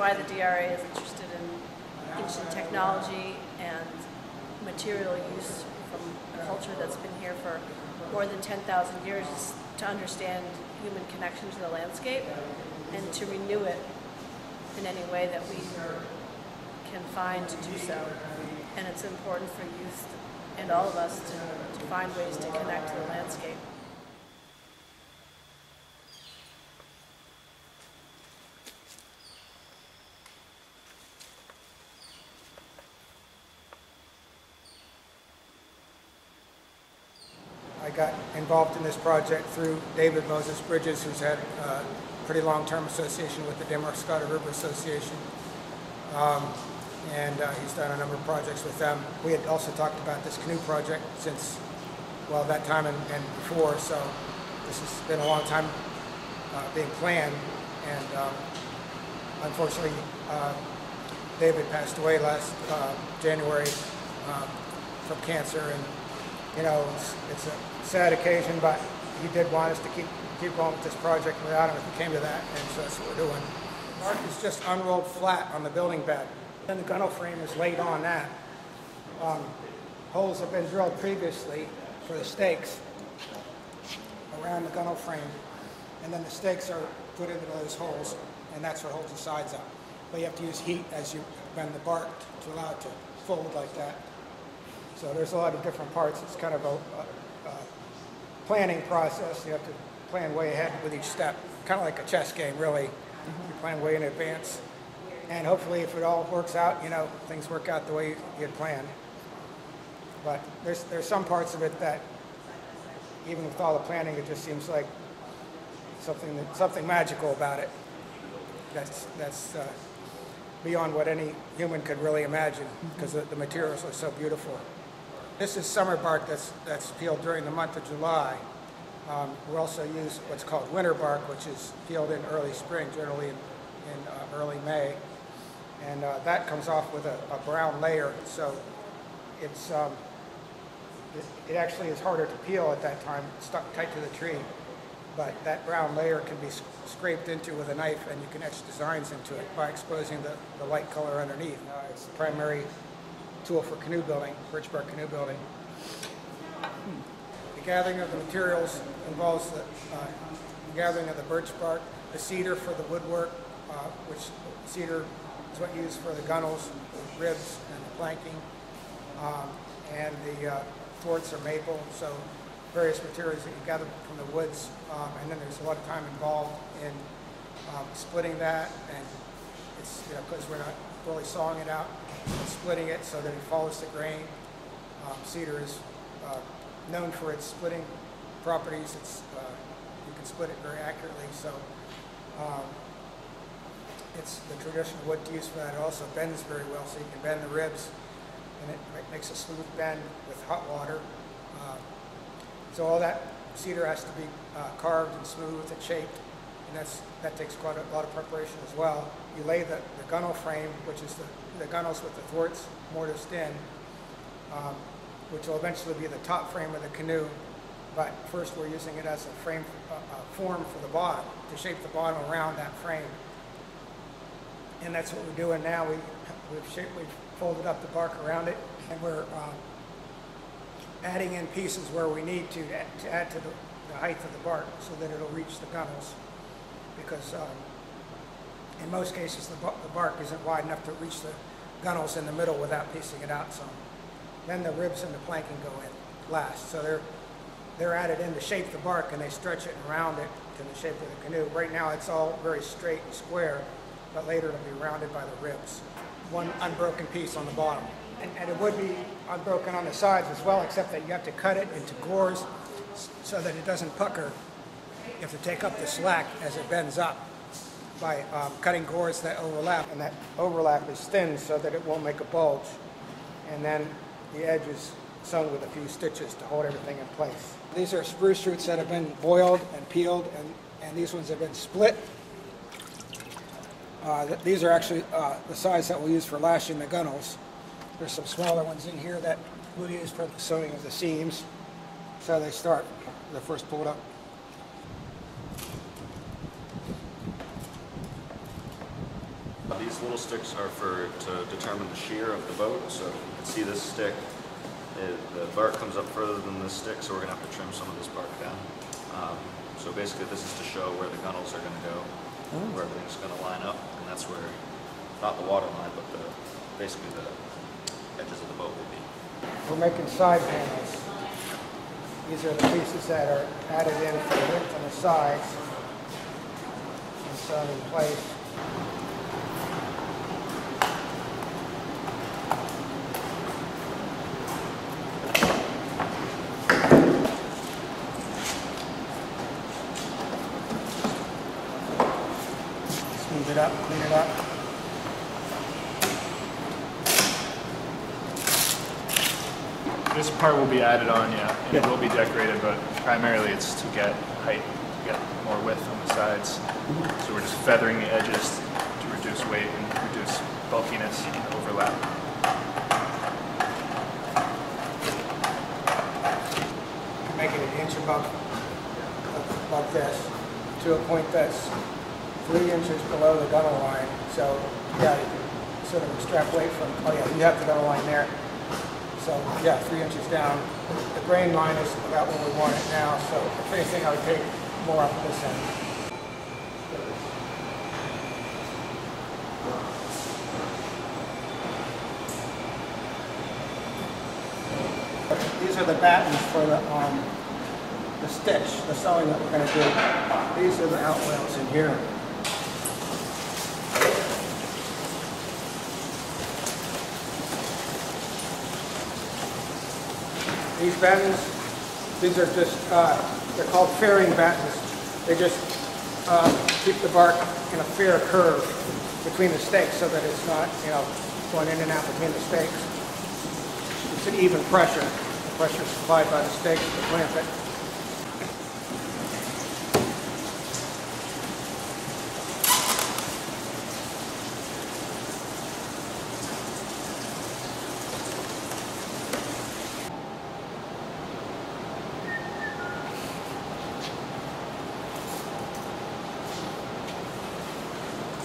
why the DRA is interested in ancient technology and material use from a culture that's been here for more than 10,000 years to understand human connection to the landscape and to renew it in any way that we can find to do so. And it's important for youth and all of us to, to find ways to connect to the landscape. I got involved in this project through David Moses Bridges, who's had a pretty long-term association with the Damariscotta River Association. Um, and uh, he's done a number of projects with them. We had also talked about this canoe project since, well, that time and, and before, so this has been a long time uh, being planned. And um, unfortunately, uh, David passed away last uh, January um, from cancer, and you know, it's, it's a sad occasion, but he did want us to keep keep going with this project without him if it came to that, and so that's what we're doing. Bark is just unrolled flat on the building bed. Then the gunnel frame is laid on that. Um, holes have been drilled previously for the stakes around the gunnel frame, and then the stakes are put into those holes, and that's what holds the sides up. But you have to use heat as you bend the bark to allow it to fold like that. So there's a lot of different parts. It's kind of a, a, a planning process. You have to plan way ahead with each step, kind of like a chess game, really. You plan way in advance. And hopefully, if it all works out, you know, things work out the way you had planned. But there's, there's some parts of it that, even with all the planning, it just seems like something, that, something magical about it. That's, that's uh, beyond what any human could really imagine because the, the materials are so beautiful. This is summer bark that's, that's peeled during the month of July. Um, we also use what's called winter bark, which is peeled in early spring, generally in, in uh, early May. And uh, that comes off with a, a, brown layer, so it's, um, it, it, actually is harder to peel at that time, stuck tight to the tree. But that brown layer can be scraped into with a knife and you can etch designs into it by exposing the, the light color underneath. Uh, it's the primary tool for canoe building, birch bark canoe building. The gathering of the materials involves the, uh, gathering of the birch bark, the cedar for the woodwork, uh, which cedar is what used for the gunnels, the ribs, and the planking. Um, and the uh, are maple, so various materials that you gather from the woods. Um, and then there's a lot of time involved in um, splitting that, and it's, you know, because we're not really sawing it out, but splitting it so that it follows the grain. Um, cedar is uh, known for its splitting properties. It's, uh, you can split it very accurately, so um, it's the traditional wood to use for that. It also bends very well, so you can bend the ribs, and it makes a smooth bend with hot water. Uh, so all that cedar has to be uh, carved and smooth and shaped, and that's that takes quite a lot of preparation as well. You lay the, the gunnel frame, which is the, the gunnels with the thwarts mortised in, um, which will eventually be the top frame of the canoe. But first we're using it as a frame uh, uh, form for the bottom, to shape the bottom around that frame. And that's what we're doing now. We, we've, shaped, we've folded up the bark around it, and we're um, adding in pieces where we need to to add to the, the height of the bark so that it'll reach the gunnels. Because um, in most cases the, the, bark isn't wide enough to reach the gunnels in the middle without piecing it out some. Then the ribs and the planking go in last. So they're, they're added in to shape the bark and they stretch it and round it to the shape of the canoe. Right now it's all very straight and square, but later it'll be rounded by the ribs. One unbroken piece on the bottom and, and, it would be unbroken on the sides as well, except that you have to cut it into gores so that it doesn't pucker. You have to take up the slack as it bends up by um, cutting gores that overlap, and that overlap is thin so that it won't make a bulge. And then the edge is sewn with a few stitches to hold everything in place. These are spruce roots that have been boiled and peeled, and, and these ones have been split. Uh, th these are actually uh, the size that we'll use for lashing the gunnels. There's some smaller ones in here that we'll use for the sewing of the seams. So they start, they're first pulled up. These little sticks are for to determine the shear of the boat. So you can see this stick, it, the bark comes up further than this stick, so we're gonna have to trim some of this bark down. Um, so basically, this is to show where the gunnels are gonna go, where everything's gonna line up, and that's where, not the water line, but the basically the edges of the boat will be. We're making side panels. These are the pieces that are added in for the width on the sides and sewn in place. Smooth it up, clean it up. This part will be added on, yeah. and It will be decorated, but primarily it's to get height, to get more width on the sides. Mm-hmm. So we're just feathering the edges to reduce weight and reduce bulkiness and overlap. make it an inch above, above this, to a point that's three inches below the gunnel line. So, yeah, you can sort of extrapolate from, oh yeah, you have the gunnel line there. So, yeah, three inches down. The grain line is about where we want it now, so if anything, I would take more off this end. These are the battens for the, um, the stitch, the sewing that we're gonna do. These are the outlays in here. These battens, these are just, uh, they're called fairing battens. They just, uh, keep the bark in a fair curve between the stakes so that it's not, you know, going in and out between the stakes. It's an even pressure. The pressure supplied by the stakes to clamp it.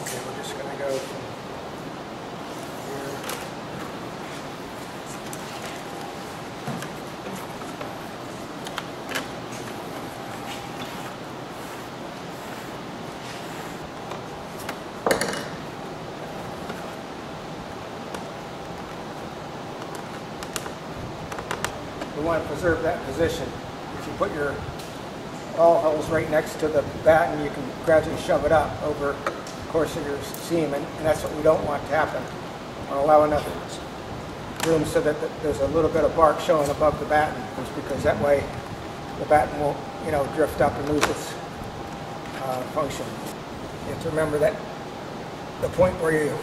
Okay, we're just gonna go from here. We want to preserve that position. If you put your all holes right next to the batten, you can gradually shove it up over the course of your seam, and, and that's what we don't want to happen. Or allow enough room so that th- there's a little bit of bark showing above the batten, just because that way the batten won't, you know, drift up and lose its uh, function. You have to remember that the point where you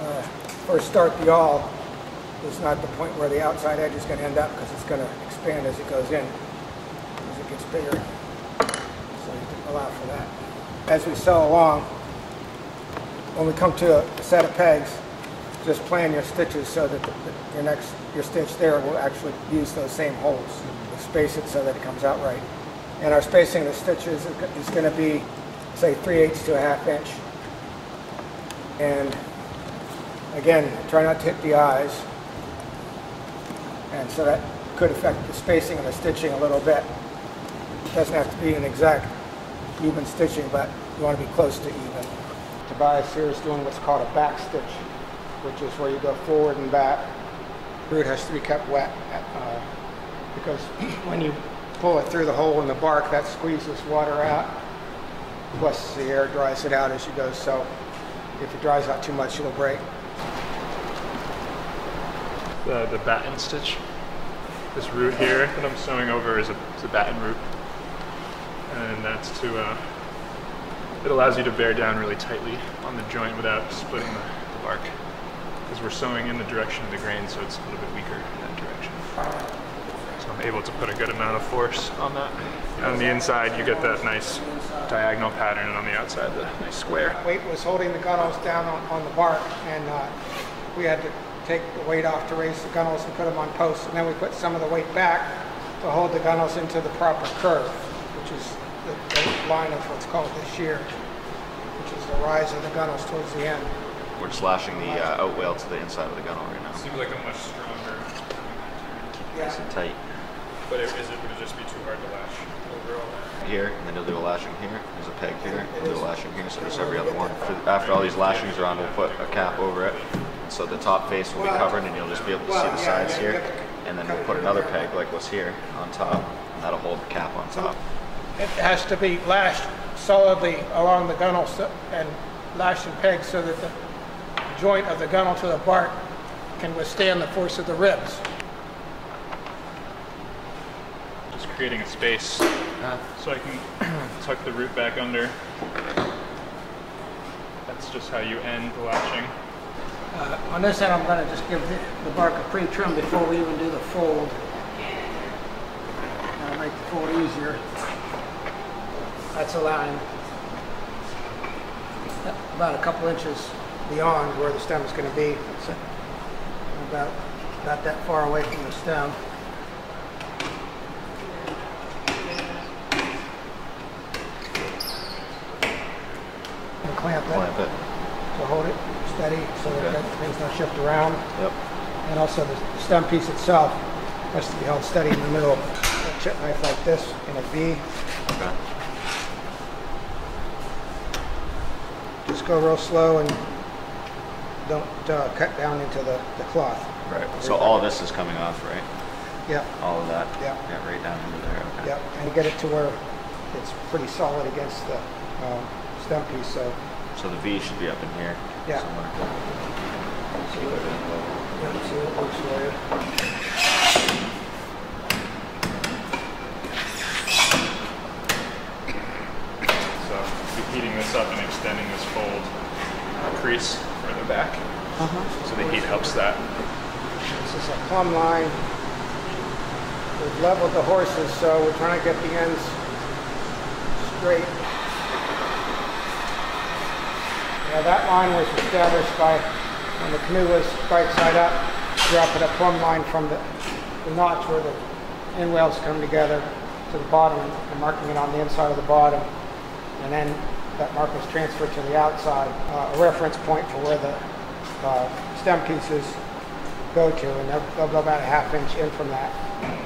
uh, first start the awl is not the point where the outside edge is going to end up because it's going to expand as it goes in, as it gets bigger. So you can allow for that. As we sew along, when we come to a set of pegs, just plan your stitches so that the, the- your next, your stitch there will actually use those same holes. Space it so that it comes out right. And our spacing of the stitches is is going to be, say, 3 eighths to a half inch. And again, try not to hit the eyes. And so that could affect the spacing and the stitching a little bit. It doesn't have to be an exact even stitching, but you want to be close to even. Tobias here is doing what's called a back stitch, which is where you go forward and back. Root has to be kept wet uh, because when you pull it through the hole in the bark, that squeezes water out. Plus the air dries it out as you go, so if it dries out too much, it'll break. The, the batten stitch, this root here that I'm sewing over is a, a batten root. And that's to, uh, it allows you to bear down really tightly on the joint without splitting the, the bark. Because we're sewing in the direction of the grain, so it's a little bit weaker in that direction. So I'm able to put a good amount of force on that. On the inside, you get that nice diagonal pattern, and on the outside, the nice square. weight was holding the gunnels down on, on the bark, and uh, we had to take the weight off to raise the gunnels and put them on posts, and then we put some of the weight back to hold the gunnels into the proper curve, which is the, the line of what's called the shear, which is the rise of the gunnels towards the end. We're just lashing the uh, outwale to the inside of the gunnel right now. Seems like a much stronger, Nice and tight. but it, is it, would it just be too hard to lash overall? Here, and then you'll do a lashing here. There's a peg here. You'll do a lashing here. So there's every other one. For- After all these lashings are on, we'll put a cap over it. So the top face will be covered, and you'll just be able to see the sides here. And then we'll put another peg like what's here on top, and that'll hold the cap on top. It has to be lashed solidly along the gunnel and lashed and pegged so that the joint of the gunnel to the bark can withstand the force of the ribs. Just creating a space so I can tuck the root back under. That's just how you end the latching. Uh, On this end, I'm going to just give the the bark a pre-trim before we even do the fold. That'll make the fold easier. That's allowing about a couple inches beyond where the stem is going to be. It's about, about that far away from the stem. And clamp it Clamp it. to hold it steady so that Okay. that things don't shift around. Yep. And also the stem piece itself has to be held steady in the middle. A chip knife like this in a V. Okay. Just go real slow and don't uh, cut down into the, the cloth. Right. So all this is coming off, right? Yep, All of that. Yeah. Yeah. Right down into there. Okay. yep. And get it to where it's pretty solid against the um, stem piece. So, So the V should be up in here. Yeah. Somewhere. see what, yeah, see what works for you. So heating this up and extending this fold crease further back. Uh -huh. So the heat helps that. This is a plumb line. We've leveled the horses, so we're trying to get the ends straight. Now that line was established by, when the canoe was right side up, dropping a plumb line from the, the notch where the end come together to the bottom and marking it on the inside of the bottom. And then that mark was transferred to the outside, uh, a reference point for where the uh, stem pieces go to, and they'll, they'll go about a half inch in from that.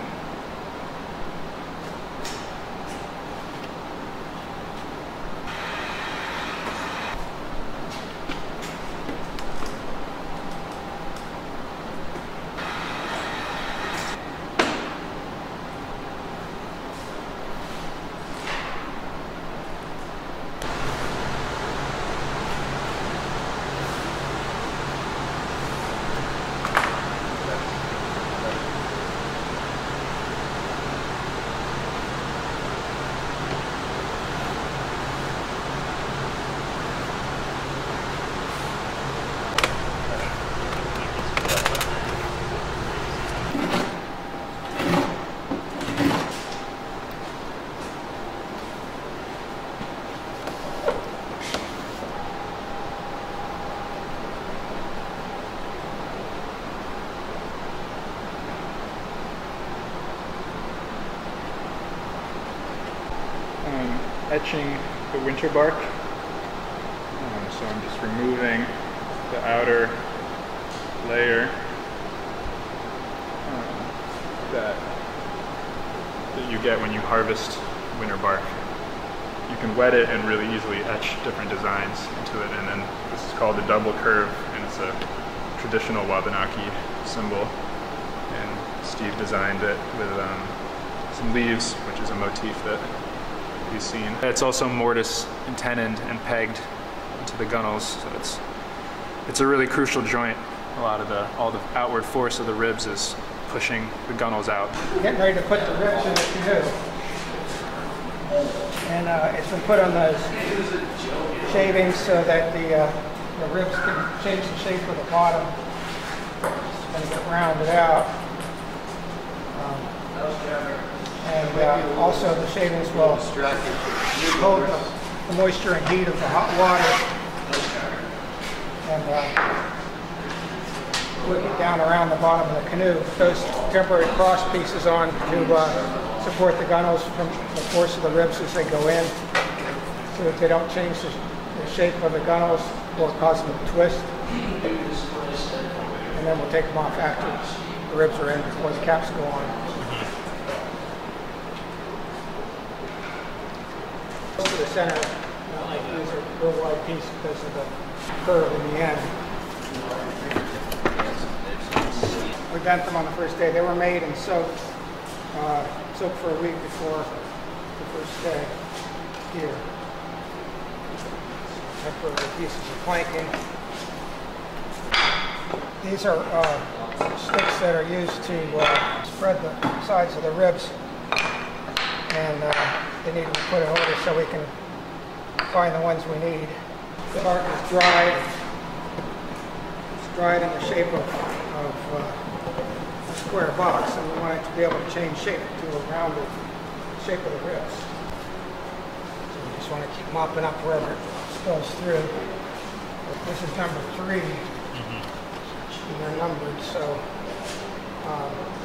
um, etching the winter bark. Um, so I'm just removing the outer layer um, that that you get when you harvest winter bark. You can wet it and really easily etch different designs into it, and then this is called the double curve, and it's a traditional Wabanaki symbol. And Steve designed it with um, some leaves, which is a motif that he's seen. It's also mortise and tenoned and pegged into the gunnels, so it's it's a really crucial joint. A lot of the all the outward force of the ribs is pushing the gunnels out. Getting ready to put the ribs in the canoe. And uh, it's been put on those shavings so that the, uh, the ribs can change the shape of the bottom. and to get rounded out. Um, And uh, also the shavings will hold the- moisture and heat of the hot water. And uh, it down around the bottom of the canoe. Those temporary cross pieces on to uh, support the gunnels from the force of the ribs as they go in, so that they don't change the, the shape of the gunnels or cause them to twist. And then we'll take them off after the ribs are in before the caps go on. The center, not like these are wide piece because of the curve in the end. We bent them on the first day. They were made and soaked, uh, soaked for a week before the first day here. Temporary pieces of planking. These are uh, sticks that are used to uh, spread the sides of the ribs. And they need to put in order so we can find the ones we need. The bark is dried. It's dried in the shape of, of uh, a square box, and we want it to be able to change shape to a rounded shape of the ribs. So we just want to keep mopping up wherever it spills through. This is number three, and they're numbered, so um,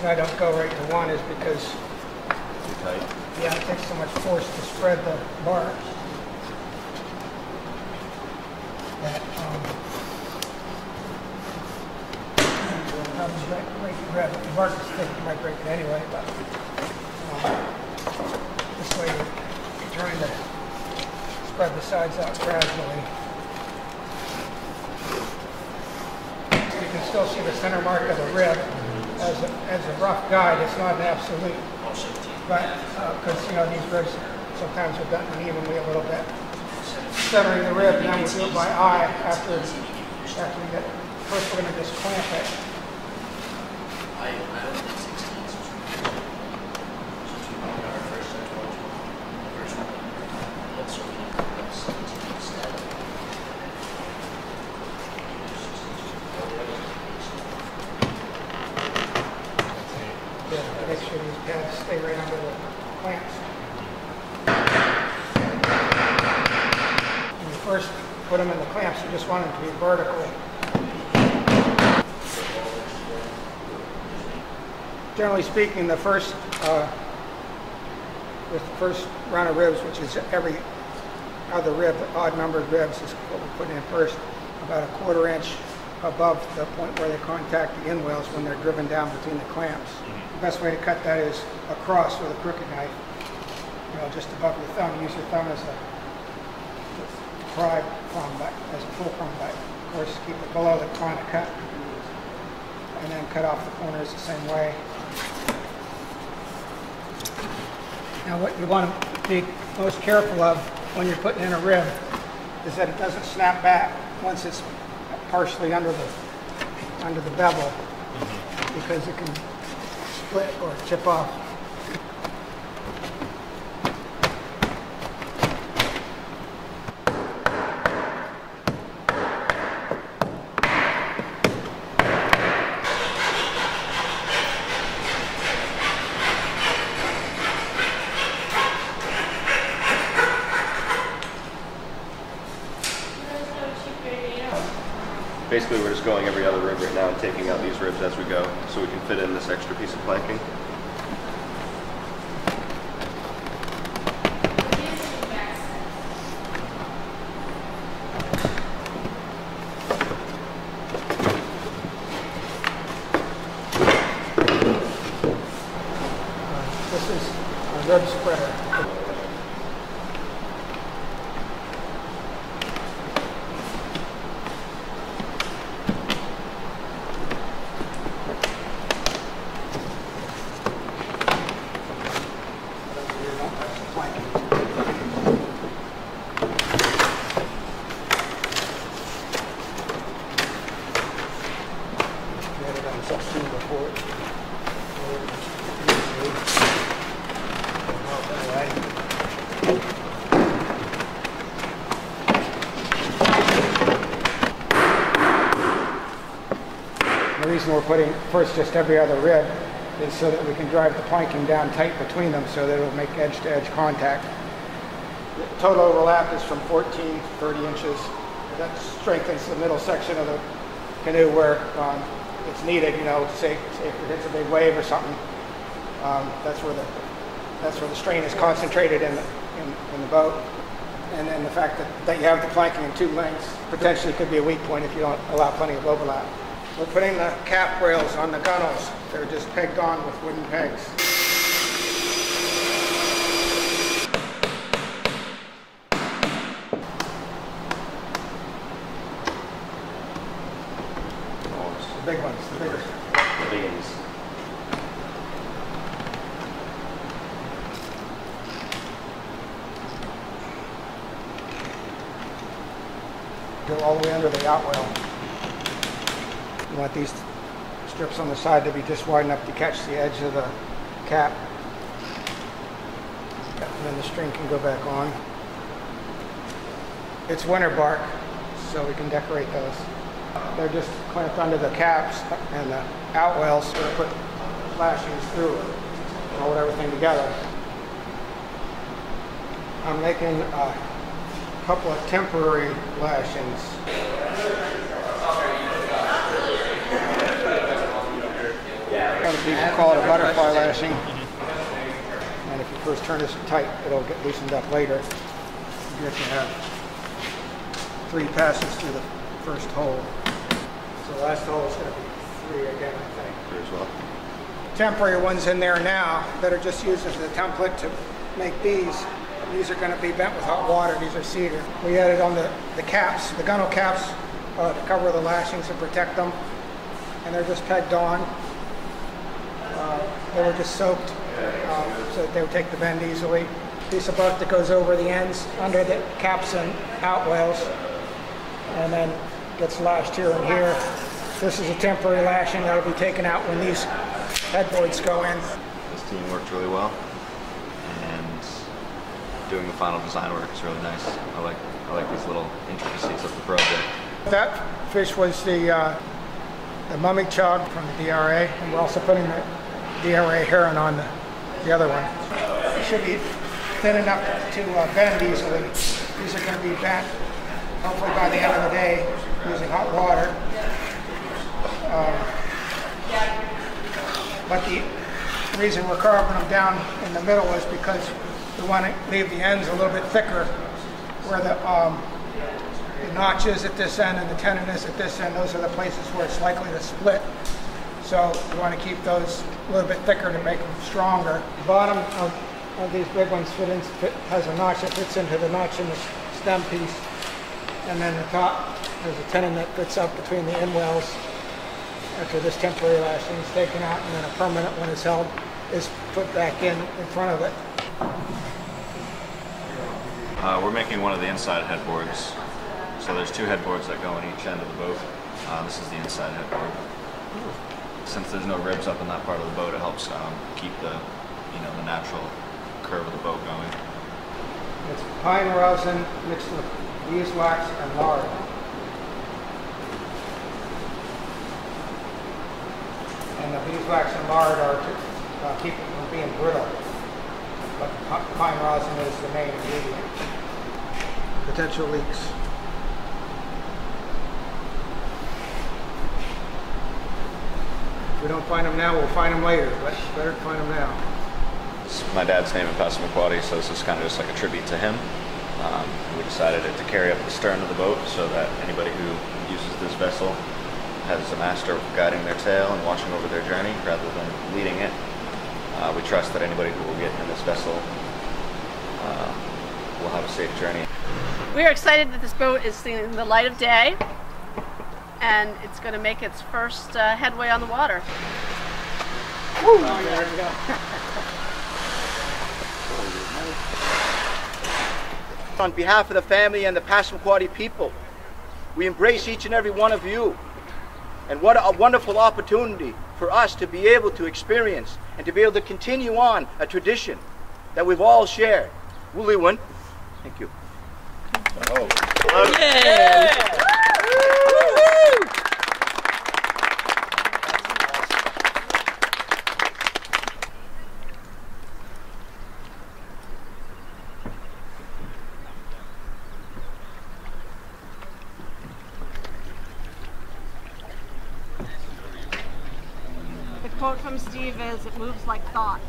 reason I don't go right to one is because Too tight. yeah, it takes so much force to spread the bark that um, it'll probably break, break the rib. If the bark is thick, you might break it anyway, but um, this way you're trying to spread the sides out gradually. You can still see the center mark of the rib as a, as a rough guide. It's not an absolute. But, uh, because, you know, these ribs sometimes are done unevenly a little bit. Centering the rib, and then we'll do it by eye after, after we get, first we're gonna just clamp it. I, I don't think sixteen is too much. Our first, I told you, the first one, that's what we need to do, seventeen instead. Yeah, make sure these pads stay right under the clamps. When you first put them in the clamps, you just want them to be vertical. Generally speaking, the first, uh, with the first round of ribs, which is every other rib, odd numbered ribs is what we put in first, about a quarter inch above the point where they contact the inwales when they're driven down between the clamps. The best way to cut that is across with a crooked knife, you know, just above your thumb. Use your thumb as a pry thumb, but as a full thumb, but of course keep it below the of cut, and then cut off the corners the same way. Now, what you want to be most careful of when you're putting in a rib is that it doesn't snap back once it's partially under the under the bevel, mm-hmm. because it can split or chip off. Basically, we're just going every other rib right now and taking out these ribs as we go, so we can fit in this extra piece of planking. This is a rib spreader. We had it on section before. The reason we're putting first just every other rib is so that we can drive the planking down tight between them so that it'll make edge-to-edge contact. The total overlap is from 14 to 30 inches. That strengthens the middle section of the canoe where um, it's needed, you know, say, say if it hits a big wave or something, um, that's where the that's where the strain is concentrated in the in, in the boat. And then the fact that, that you have the planking in two lengths potentially could be a weak point if you don't allow plenty of overlap. We're putting the cap rails on the gunnels. They're just pegged on with wooden pegs. The big ones, the bigger. The biggies. go all the way under the outwale. You want these strips on the side to be just wide enough to catch the edge of the cap. And then the string can go back on. It's winter bark, so we can decorate those. They're just clamped under the caps and the outwales to put flashings through it, hold everything together. I'm making a couple of temporary lashings. People call it a butterfly lashing. And if you first turn this tight, it'll get loosened up later. You have to have three passes through the first hole. So the last hole is going to be three again, I think Three as well. temporary ones in there now that are just used as the template to make these. These are going to be bent with hot water. These are cedar. We added on the, the caps, the gunnel caps, uh, to cover the lashings and protect them. And they're just pegged on. Uh, they were just soaked uh, so that they would take the bend easily. Piece of bark that goes over the ends under the caps and outwales and then gets lashed here and here. This is a temporary lashing that'll be taken out when these headboards go in. This team worked really well, and doing the final design work is really nice. I like I like these little intricacies of the project. That fish was the, uh, the mummichog from the DRA, and we're also putting the DRA heron on the, the other one. It should be thin enough to uh, bend easily. These are going to be bent, hopefully by the end of the day, using hot water. Um, but the reason we're carving them down in the middle is because we want to leave the ends a little bit thicker where the um, the notches at this end and the tenon is at this end, those are the places where it's likely to split. So we want to keep those a little bit thicker to make them stronger. The bottom of, of these big ones fit in, fit, has a notch that fits into the notch in the stem piece. And then the top, there's a tenon that fits up between the end wells after this temporary lashing is taken out and then a permanent one is held, is put back in in front of it. Uh, we're making one of the inside headboards. So there's two headboards that go on each end of the boat. Uh, this is the inside headboard. Since there's no ribs up in that part of the boat, it helps um, keep the, you know, the natural curve of the boat going. It's pine rosin mixed with beeswax and lard. And the beeswax and lard are to uh, keep it from being brittle. But pine rosin is the main ingredient. Potential leaks. If we don't find them now, we'll find them later, but better find them now. It's my dad's name in Passamaquoddy, so this is kind of just like a tribute to him. Um, we decided to carry up the stern of the boat so that anybody who uses this vessel has a master guiding their tail and watching over their journey rather than leading it. Uh, we trust that anybody who will get in this vessel uh, will have a safe journey. We are excited that this boat is seeing the light of day and it's going to make its first uh, headway on the water. On behalf of the family and the Passamaquoddy people, we embrace each and every one of you. And what a wonderful opportunity for us to be able to experience and to be able to continue on a tradition that we've all shared. Wuliwin. Thank you. The quote is, it moves like thought.